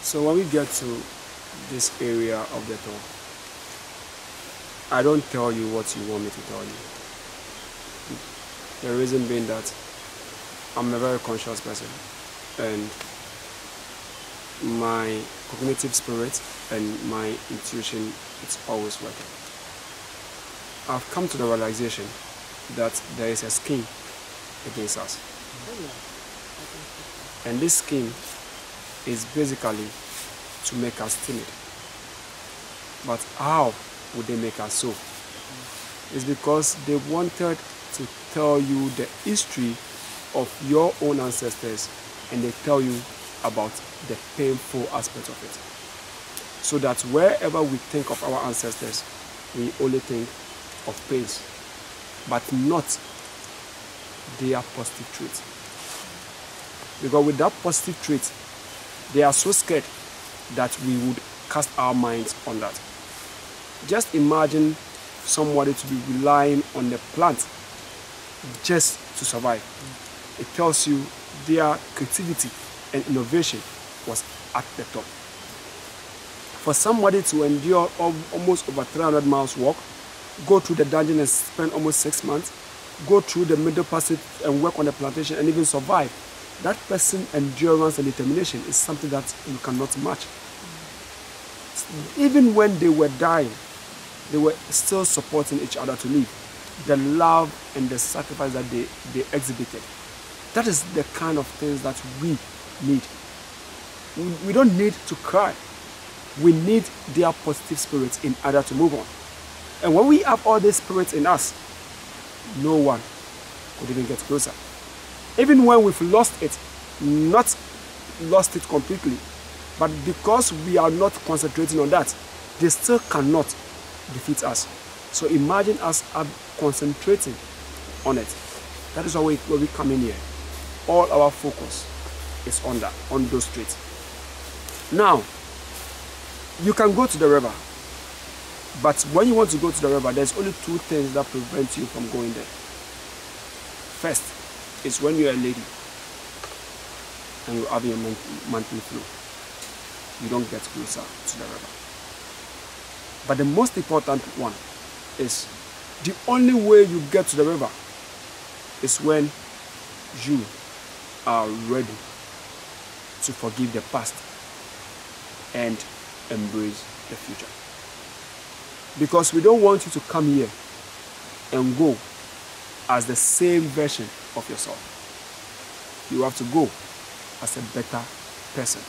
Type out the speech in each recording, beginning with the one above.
So when we get to this area of the talk, I don't tell you what you want me to tell you. The reason being that I'm a very conscious person and my cognitive spirit and my intuition it's always working. I've come to the realization that there is a scheme against us. And this scheme is basically to make us timid. But how would they make us so? It's because they wanted to tell you the history of your own ancestors and they tell you about the painful aspect of it. So that wherever we think of our ancestors, we only think of pains, but not their positive traits. Because with that positive trait, they are so scared that we would cast our minds on that. Just imagine somebody to be relying on the plant just to survive. It tells you their creativity and innovation was at the top. For somebody to endure almost over 300 miles walk, go through the dungeon and spend almost six months, go through the middle passage and work on the plantation and even survive, that person's endurance and determination is something that you cannot match. Even when they were dying, they were still supporting each other to live. The love and the sacrifice that they, they exhibited. That is the kind of things that we need. We don't need to cry. We need their positive spirits in order to move on. And when we have all these spirits in us, no one could even get closer. Even when we've lost it, not lost it completely, but because we are not concentrating on that, they still cannot defeat us. So imagine us concentrating on it. That is why we, where we come in here. All our focus is on that, on those streets. Now, you can go to the river, but when you want to go to the river, there's only two things that prevent you from going there. First is when you're a lady and you have your monthly flow. You don't get closer to the river. But the most important one is the only way you get to the river is when you are ready to forgive the past and embrace the future. Because we don't want you to come here and go as the same version of yourself. You have to go as a better person.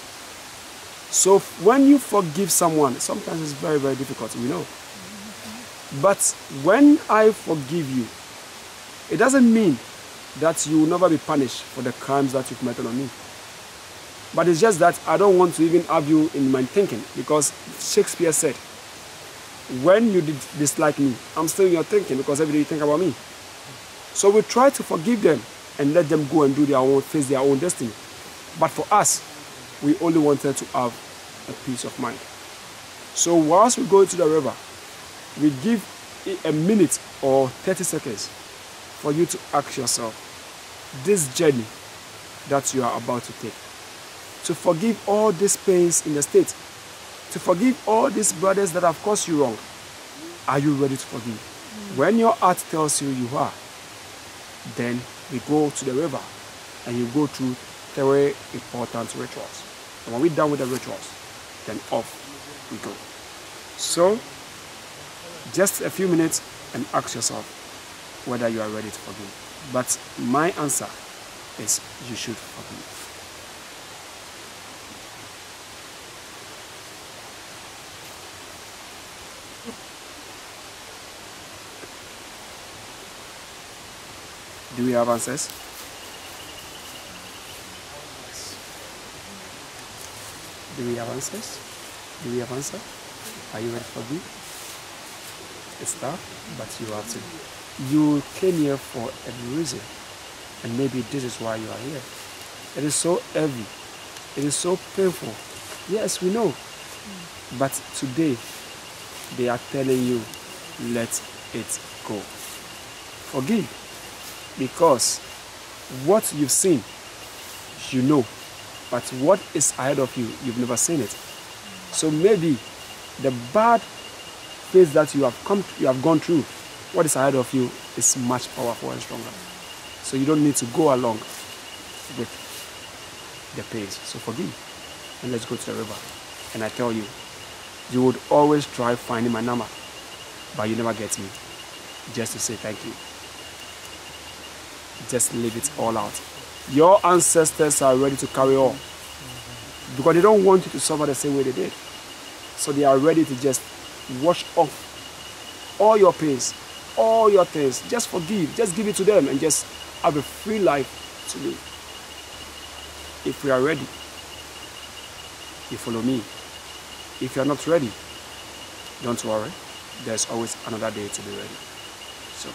So when you forgive someone, sometimes it's very, very difficult, we know. But when I forgive you, it doesn't mean that you will never be punished for the crimes that you've committed on me. But it's just that I don't want to even have you in my thinking because Shakespeare said, when you dislike me, I'm still in your thinking because every day you think about me. So we try to forgive them and let them go and do their own, face their own destiny. But for us, we only wanted to have a peace of mind. So whilst we go to the river, we give a minute or 30 seconds for you to ask yourself this journey that you are about to take. To forgive all these pains in the state. To forgive all these brothers that have caused you wrong. Are you ready to forgive? When your heart tells you you are, then we go to the river and you go through three important rituals. And when we're done with the rituals, then off we go. So, just a few minutes and ask yourself whether you are ready to forgive. But my answer is you should forgive. Do we have answers? Do we have answers? Do we have answer? Are you ready for me? It's tough, but you have to. You came here for a reason, and maybe this is why you are here. It is so heavy. It is so painful. Yes, we know. But today, they are telling you, let it go. Forgive. Because what you've seen, you know But what is ahead of you, you've never seen it. So maybe the bad phase that you have come, you have gone through, what is ahead of you is much powerful and stronger. So you don't need to go along with the pace. So forgive and let's go to the river. And I tell you, you would always try finding my number, but you never get me. Just to say thank you. Just leave it all out. Your ancestors are ready to carry on because they don't want you to suffer the same way they did. So they are ready to just wash off all your pains, all your things. Just forgive, just give it to them and just have a free life to live. If we are ready, you follow me. If you are not ready, don't worry. There's always another day to be ready. So